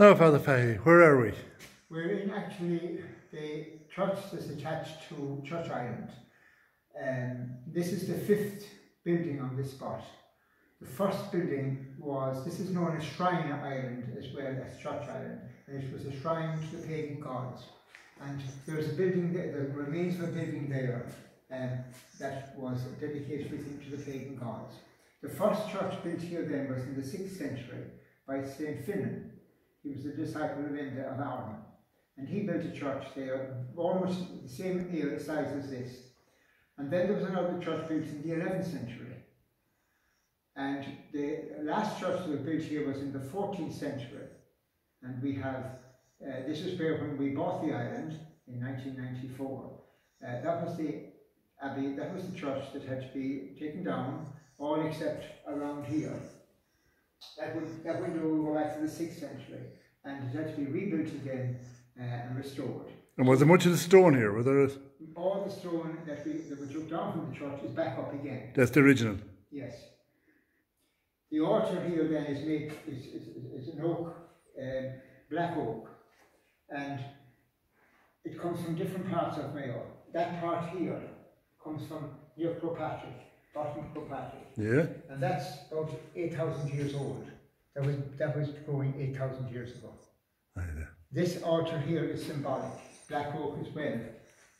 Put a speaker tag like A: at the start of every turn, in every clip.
A: Now, Father Fahy, where are we?
B: We're in actually the church that's attached to Church Island. Um, this is the fifth building on this spot. The first building was, this is known as Shrine Island as well as Church Island, and it was a shrine to the pagan gods. And there's a building there, the remains of a building there um, that was dedicated to the pagan gods. The first church built here then was in the 6th century by St. Finan. He was a disciple of Enda of Aran. And he built a church there, almost the same era size as this. And then there was another church built in the 11th century. And the last church that was built here was in the 14th century. And we have, uh, this is where when we bought the island in 1994, uh, that was the abbey, that was the church that had to be taken down, all except around here. That, would, that window will go back to the 6th century, and it had to be rebuilt again uh, and restored.
A: And was there much of the stone here? Was there a,
B: All the stone that we, that we took down from the church is back up again.
A: that's the original?
B: Yes. The altar here then is made is, is, is an oak, um, black oak, and it comes from different parts of Mayo. That part here comes from near Croagh Patrick, bottom
A: Yeah.
B: and that's about eight thousand years old. That was that was growing eight thousand years ago.
A: Aye, there.
B: This altar here is symbolic, black oak as well.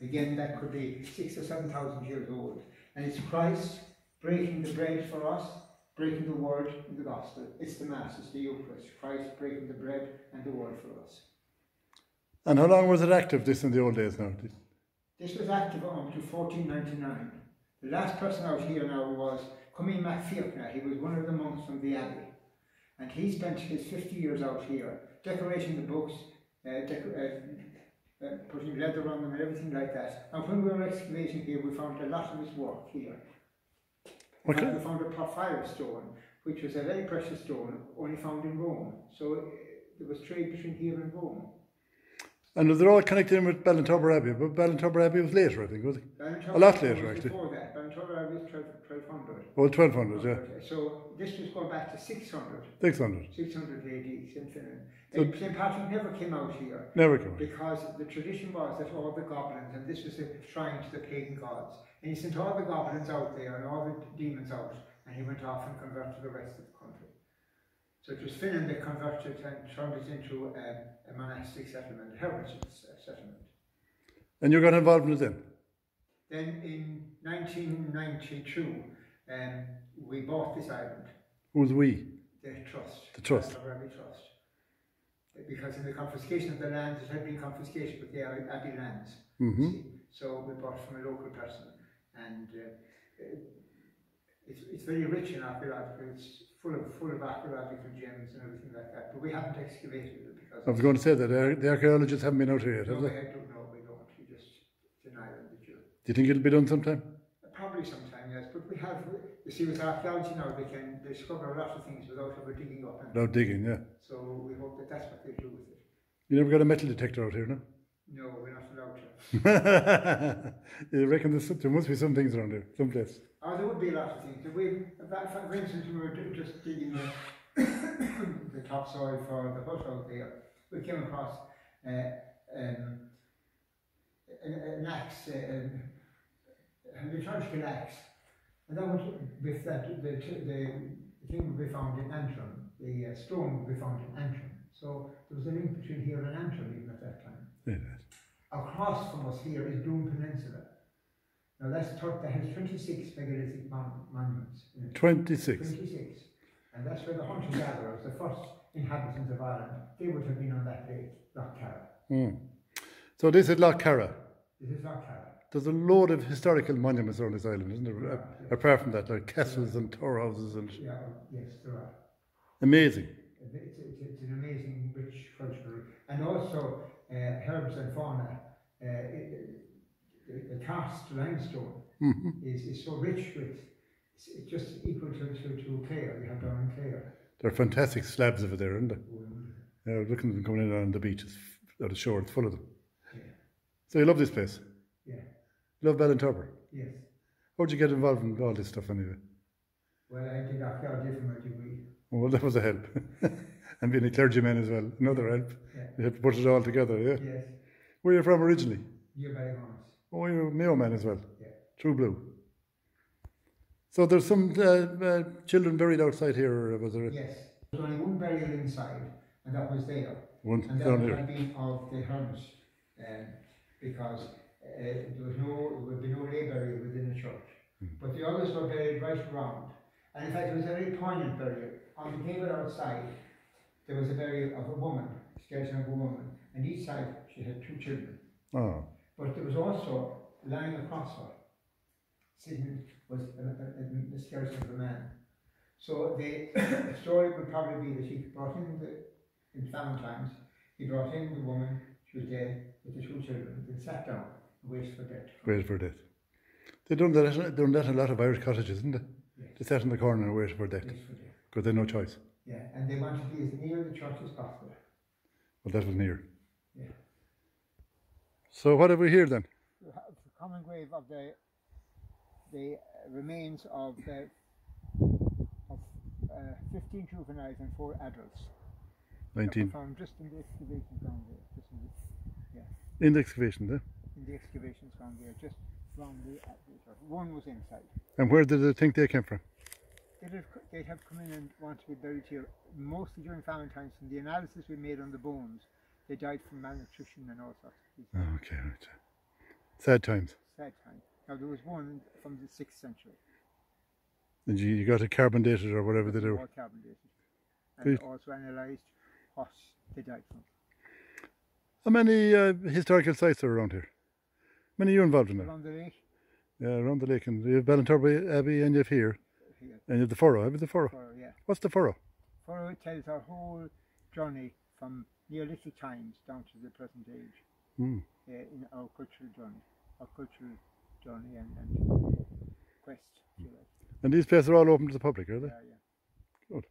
B: Again, that could be six or seven thousand years old. And it's Christ breaking the bread for us, breaking the word in the gospel. It's the Mass, it's the Eucharist. Christ breaking the bread and the word for us.
A: And how long was it active, this in the old days now?
B: This was active up to 1499. The last person out here now was Cumming MacFiachna. He was one of the monks from the abbey. And he spent his 50 years out here decorating the books, uh, deco- uh, uh, putting leather on them and everything like that. And when we were excavating here, we found a lot of his work here.
A: What
B: And we found a porphyry stone, which was a very precious stone, only found in Rome. So uh, there was trade between here and Rome.
A: And they're all connected in with Ballintubber Abbey, but Ballintubber Abbey was later, I think, was it? A lot later, actually.
B: Before that, Ballintubber Abbey was 12, 1200.
A: Well, 1200, yeah.
B: So this was going back to 600,
A: 600.
B: 600 AD, St. Finnan.
A: So-
B: St. Patrick never came out here
A: Never came out.
B: because the tradition was that all the goblins, and this was a shrine to the pagan gods, and he sent all the goblins out there and all the demons out, and he went off and converted the rest of the country. So it was Finnan that converted and turned it into um, a monastic settlement, a hermitage uh, settlement.
A: And you got involved in it then?
B: In 1992, um, we bought this island.
A: Who's we?
B: The trust.
A: The trust.
B: The Trust. Because in the confiscation of the lands, it had been confiscated but they are Abbey lands. you
A: Mhm.
B: So we bought from a local person. And uh, it's, it's very rich in archaeological, it's full of, full of archaeological gems and everything like that. But we haven't excavated it because
A: I was going to say that the archaeologists haven't been out here yet,
B: no,
A: have they?
B: don't know, we don't. We just deny them the.
A: Do you think it'll be done sometime?
B: Probably sometime, yes. But we have, you see, with archaeology now, they can discover a lot of things without ever digging up.
A: No digging, yeah.
B: so we hope that that's what they do with it.
A: You never got a metal detector out here, no?
B: No, we're not allowed to.
A: you reckon there's, there must be some things around here, someplace.
B: Oh, there would be a lot of things. We, that, for instance, we were just digging the, the topsoil for the hut out there. We came across uh, um, an, an axe, uh, um, a liturgical axe, and that would with that the, the, the thing would be found in Antrim. The uh, stone would be found in Antrim. So there was a link between here and Antrim even at that time. Across from us here is Doon Peninsula. Now that's thir- that has 26 megalithic mon- monuments.
A: 26.
B: 26. And that's where the hunter gatherers, the first inhabitants of Ireland, they would have been on that lake, Lough Carra.
A: Mm. So this is Lough Carra.
B: This is Lough Carra.
A: There's a load of historical monuments around this island, isn't there?
B: Yeah.
A: Apart from that, like castles and tower houses and
B: Yeah, yes, there are.
A: amazing.
B: It's, it's, it's an amazing, rich cultural, and also herbs and fauna. Uh, it, the, the karst limestone
A: Mhm.
B: is, is so rich with, it's, it's just equal to, to, to Clare. We have down in Clare.
A: Are fantastic slabs over there, aren't there? Yeah, looking at them coming in on the beach, it's on the shore, it's full of them.
B: Yeah.
A: So you love this place?
B: Yeah.
A: You love Ballintubber?
B: Yes.
A: How did you get involved in all this stuff anyway?
B: Well, I did archaeology for my degree.
A: Well, that was a help. And being a clergyman as well, another help.
B: Yeah.
A: You have to put it all together, yeah.
B: Yes.
A: Where are you from originally?
B: Ballygones.
A: Oh, you're a Mayo man as well.
B: Yeah.
A: True blue. So there's some uh, uh, children buried outside here, or was there?
B: Yes. There's only one burial inside, and that was there.
A: One
B: And that
A: down here.
B: been of the hermits, um, because uh, there was no, there would be no lay burial within the church. But the others were buried right around. And in fact, it was a very poignant burial. On the table outside, there was a burial of a woman, skeleton of a woman, and each side she had two children.
A: Oh,
B: But there was also lying across her, sitting was a, a, a, a skeleton of a man. So the story would probably be that he brought in the in famine times, he brought in the woman, she was dead, with the two children, then sat down and waited for death.
A: waited for death. They done that. Done that in a lot of Irish cottages, didn't they?
B: Yes.
A: They sat in the corner and waited for death
B: Waited for death.
A: because they had no choice.
B: Yeah, and they wanted to be as near the church as possible.
A: Well, that was near.
B: Yeah.
A: So what have we here then?
B: the common grave of the the remains of the of uh, 15 juveniles and four adults. that were
A: Nineteen
B: Found just in the excavation down there, just in the,
A: in the excavation, there.
B: in the excavations down there, just around the, uh, the. One was inside.
A: And where did they think they came from?
B: They'd have, co- they'd have come in and want to be buried here, mostly during famine times. From the analysis we made on the bones, they died from malnutrition and all sorts of things.
A: Oh, okay, right. Sad times.
B: Sad time. Now there was one from the sixth century.
A: And you, you got it carbon dated or whatever they do.
B: all carbon dated. And
A: Good.
B: also analysed what they died from.
A: How many uh, historical sites are around here? Many are you involved in that?
B: Around the lake,
A: Yeah, around the lake. And you have Ballintubber Abbey and you have here.
B: Here,
A: And the furrow. Have you the furrow?
B: Furrow, yeah.
A: What's the furrow?
B: Furrow tells our whole journey from Neolithic times down to the present age uh, in our cultural journey, our cultural journey and, and quest, if like.
A: And these places are all open to the public, are they?
B: Yeah, yeah.
A: Good.